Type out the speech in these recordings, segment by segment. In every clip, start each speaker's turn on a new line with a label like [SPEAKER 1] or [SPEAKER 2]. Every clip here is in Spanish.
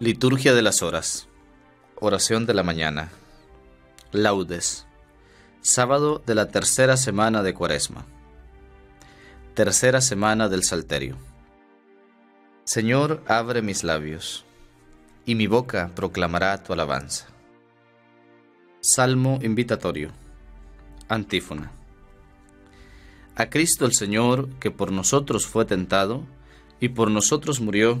[SPEAKER 1] Liturgia de las Horas. Oración de la mañana. Laudes. Sábado de la tercera semana de Cuaresma. Tercera semana del Salterio. Señor, abre mis labios, y mi boca proclamará tu alabanza. Salmo invitatorio. Antífona. A Cristo el Señor, que por nosotros fue tentado, y por nosotros murió,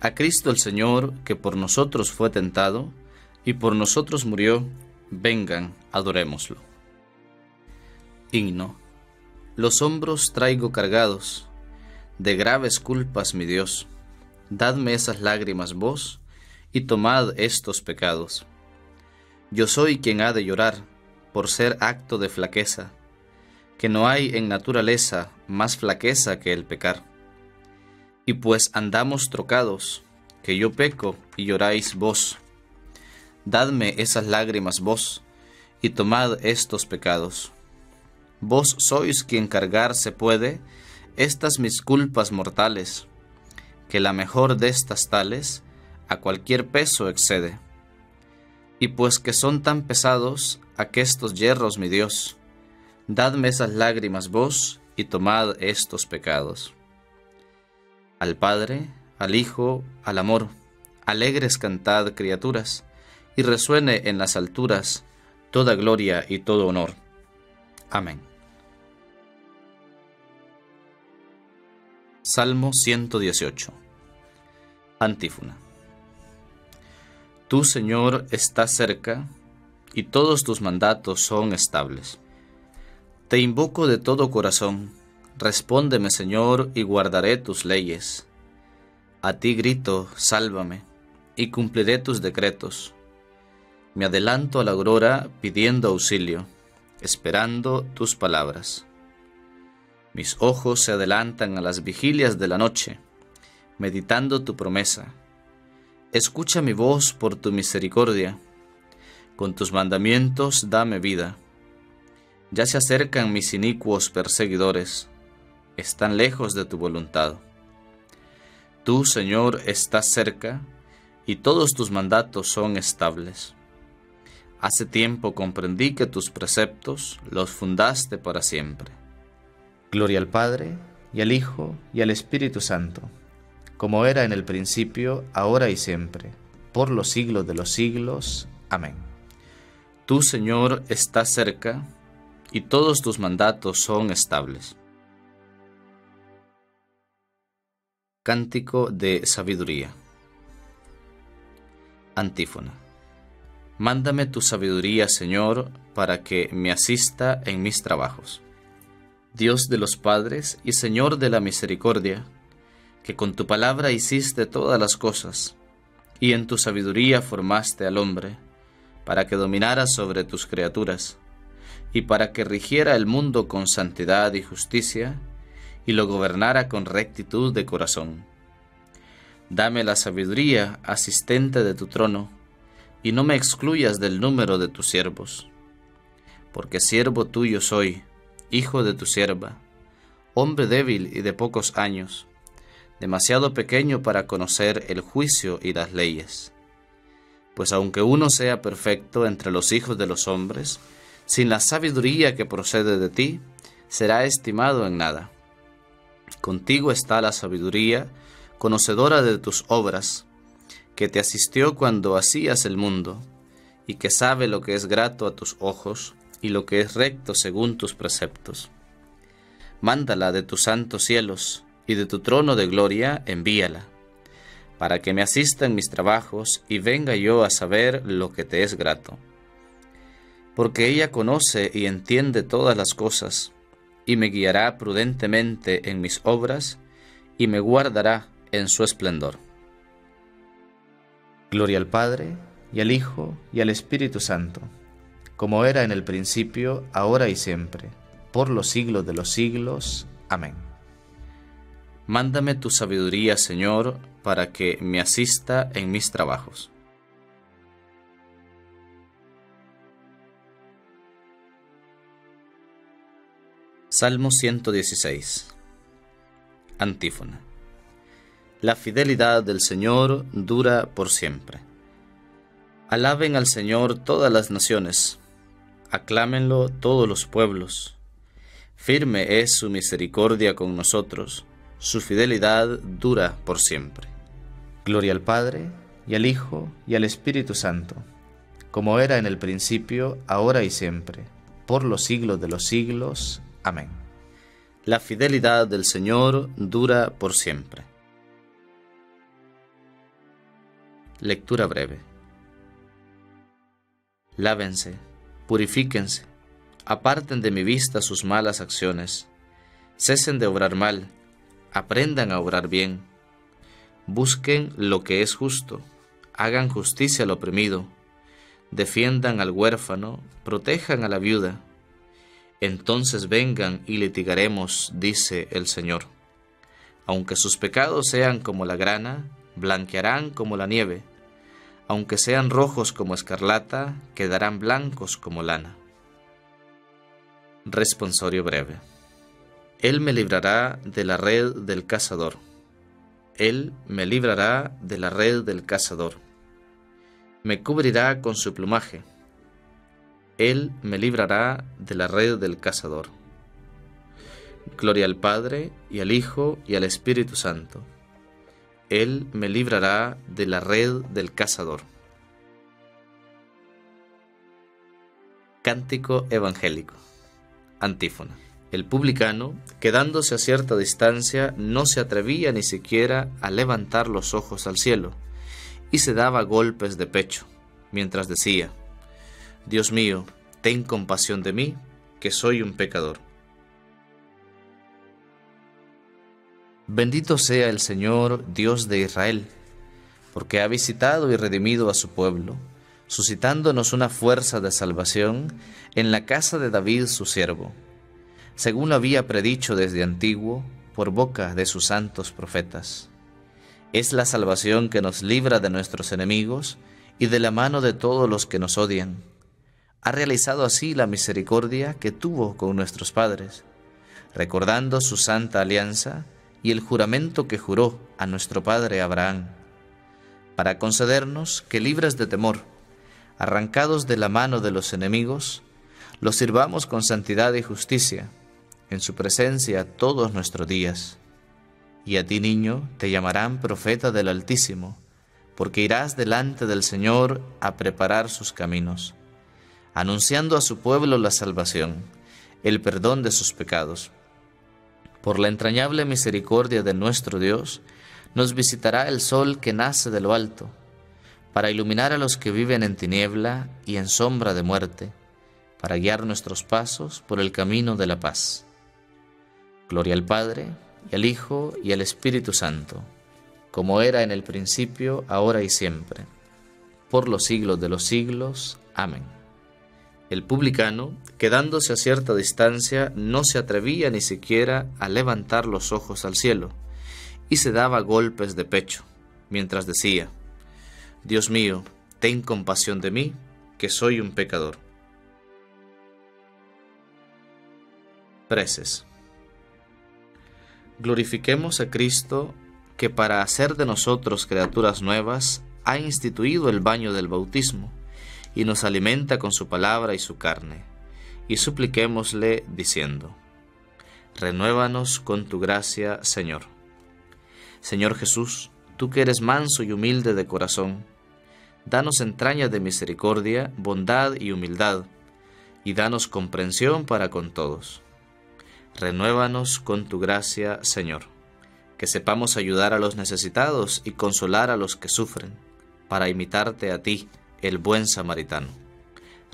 [SPEAKER 1] a Cristo el Señor, que por nosotros fue tentado y por nosotros murió, vengan, adorémoslo. Himno. Los hombros traigo cargados, de graves culpas, mi Dios. Dadme esas lágrimas vos, y tomad estos pecados. Yo soy quien ha de llorar, por ser acto de flaqueza, que no hay en naturaleza más flaqueza que el pecar y pues andamos trocados, que yo peco y lloráis vos. Dadme esas lágrimas vos, y tomad estos pecados. Vos sois quien cargar se puede estas mis culpas mortales, que la mejor de estas tales a cualquier peso excede. Y pues que son tan pesados aquestos hierros, mi Dios, dadme esas lágrimas vos y tomad estos pecados al Padre, al Hijo, al amor. Alegres cantad, criaturas, y resuene en las alturas toda gloria y todo honor. Amén. Salmo 118 Antífona Tú, Señor, estás cerca, y todos tus mandatos son estables. Te invoco de todo corazón Respóndeme, Señor, y guardaré tus leyes. A ti grito, sálvame, y cumpliré tus decretos. Me adelanto a la aurora pidiendo auxilio, esperando tus palabras. Mis ojos se adelantan a las vigilias de la noche, meditando tu promesa. Escucha mi voz por tu misericordia. Con tus mandamientos dame vida. Ya se acercan mis inicuos perseguidores están lejos de tu voluntad. Tú, Señor, estás cerca y todos tus mandatos son estables. Hace tiempo comprendí que tus preceptos los fundaste para siempre. Gloria al Padre, y al Hijo, y al Espíritu Santo, como era en el principio, ahora y siempre, por los siglos de los siglos. Amén. Tú, Señor, estás cerca, y todos tus mandatos son estables. Cántico de Sabiduría. Antífona. Mándame tu sabiduría, Señor, para que me asista en mis trabajos. Dios de los padres y Señor de la misericordia, que con tu palabra hiciste todas las cosas, y en tu sabiduría formaste al hombre, para que dominara sobre tus criaturas, y para que rigiera el mundo con santidad y justicia, y lo gobernara con rectitud de corazón. Dame la sabiduría, asistente de tu trono, y no me excluyas del número de tus siervos. porque siervo tuyo soy, hijo de tu sierva, hombre débil y de pocos años, demasiado pequeño para conocer el juicio y las leyes. Pues aunque uno sea perfecto entre los hijos de los hombres, sin la sabiduría que procede de ti, será estimado en nada. Contigo está la sabiduría, conocedora de tus obras, que te asistió cuando hacías el mundo, y que sabe lo que es grato a tus ojos y lo que es recto según tus preceptos. Mándala de tus santos cielos, y de tu trono de gloria envíala, para que me asista en mis trabajos y venga yo a saber lo que te es grato. Porque ella conoce y entiende todas las cosas, y me guiará prudentemente en mis obras, y me guardará en su esplendor. Gloria al Padre, y al Hijo, y al Espíritu Santo, como era en el principio, ahora y siempre, por los siglos de los siglos. Amén. Mándame tu sabiduría, Señor, para que me asista en mis trabajos. Salmo 116 Antífona La fidelidad del Señor dura por siempre. Alaben al Señor todas las naciones, aclámenlo todos los pueblos. Firme es su misericordia con nosotros, su fidelidad dura por siempre. Gloria al Padre, y al Hijo, y al Espíritu Santo, como era en el principio, ahora y siempre, por los siglos de los siglos. Amén. La fidelidad del Señor dura por siempre. Lectura breve. Lávense, purifíquense, aparten de mi vista sus malas acciones, cesen de obrar mal, aprendan a obrar bien, busquen lo que es justo, hagan justicia al oprimido, defiendan al huérfano, protejan a la viuda entonces vengan y litigaremos, dice el Señor. Aunque sus pecados sean como la grana, blanquearán como la nieve. Aunque sean rojos como escarlata, quedarán blancos como lana. Responsorio breve. Él me librará de la red del cazador. Él me librará de la red del cazador. Me cubrirá con su plumaje él me librará de la red del cazador. Gloria al Padre, y al Hijo, y al Espíritu Santo. Él me librará de la red del cazador. Cántico Evangélico. Antífona. El publicano, quedándose a cierta distancia, no se atrevía ni siquiera a levantar los ojos al cielo, y se daba golpes de pecho, mientras decía, Dios mío, ten compasión de mí, que soy un pecador. Bendito sea el Señor, Dios de Israel, porque ha visitado y redimido a su pueblo, suscitándonos una fuerza de salvación en la casa de David su siervo, según lo había predicho desde antiguo por boca de sus santos profetas. Es la salvación que nos libra de nuestros enemigos y de la mano de todos los que nos odian ha realizado así la misericordia que tuvo con nuestros padres, recordando su santa alianza y el juramento que juró a nuestro padre Abraham, para concedernos que libres de temor, arrancados de la mano de los enemigos, los sirvamos con santidad y justicia, en su presencia todos nuestros días. Y a ti, niño, te llamarán profeta del Altísimo, porque irás delante del Señor a preparar sus caminos anunciando a su pueblo la salvación, el perdón de sus pecados. Por la entrañable misericordia de nuestro Dios, nos visitará el sol que nace de lo alto, para iluminar a los que viven en tiniebla y en sombra de muerte, para guiar nuestros pasos por el camino de la paz. Gloria al Padre, y al Hijo, y al Espíritu Santo, como era en el principio, ahora y siempre, por los siglos de los siglos. Amén. El publicano, quedándose a cierta distancia, no se atrevía ni siquiera a levantar los ojos al cielo, y se daba golpes de pecho, mientras decía, Dios mío, ten compasión de mí, que soy un pecador. Preces. Glorifiquemos a Cristo que para hacer de nosotros criaturas nuevas ha instituido el baño del bautismo y nos alimenta con su palabra y su carne. Y supliquémosle diciendo, Renuévanos con tu gracia, Señor. Señor Jesús, tú que eres manso y humilde de corazón, danos entrañas de misericordia, bondad y humildad, y danos comprensión para con todos Renuévanos con tu gracia, Señor, que sepamos ayudar a los necesitados y consolar a los que sufren, para imitarte a ti, el buen samaritano.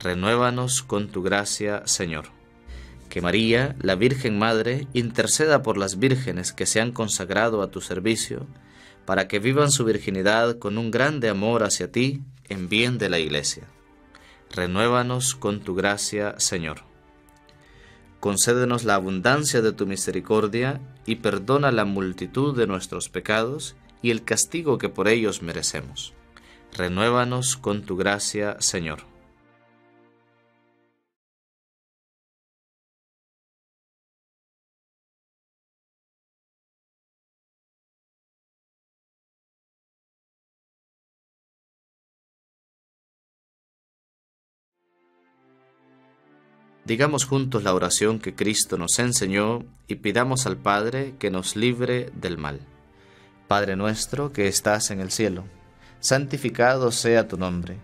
[SPEAKER 1] Renuévanos con tu gracia, Señor. Que María, la Virgen Madre, interceda por las vírgenes que se han consagrado a tu servicio, para que vivan su virginidad con un grande amor hacia ti en bien de la Iglesia. Renuévanos con tu gracia, Señor concédenos la abundancia de tu misericordia y perdona la multitud de nuestros pecados y el castigo que por ellos merecemos. Renuévanos con tu gracia, Señor. Digamos juntos la oración que Cristo nos enseñó y pidamos al Padre que nos libre del mal. Padre nuestro que estás en el cielo, santificado sea tu nombre.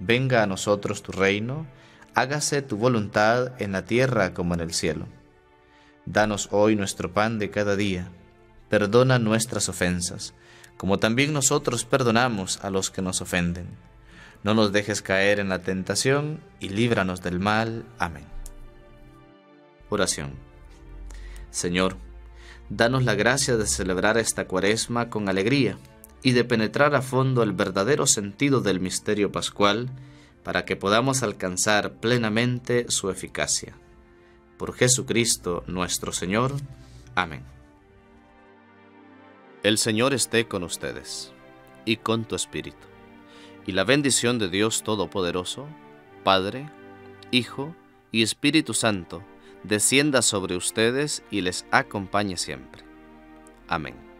[SPEAKER 1] Venga a nosotros tu reino, hágase tu voluntad en la tierra como en el cielo. Danos hoy nuestro pan de cada día. Perdona nuestras ofensas, como también nosotros perdonamos a los que nos ofenden. No nos dejes caer en la tentación y líbranos del mal. Amén. Oración. Señor, danos la gracia de celebrar esta cuaresma con alegría y de penetrar a fondo el verdadero sentido del misterio pascual para que podamos alcanzar plenamente su eficacia. Por Jesucristo nuestro Señor. Amén. El Señor esté con ustedes y con tu espíritu. Y la bendición de Dios Todopoderoso, Padre, Hijo y Espíritu Santo, descienda sobre ustedes y les acompañe siempre. Amén.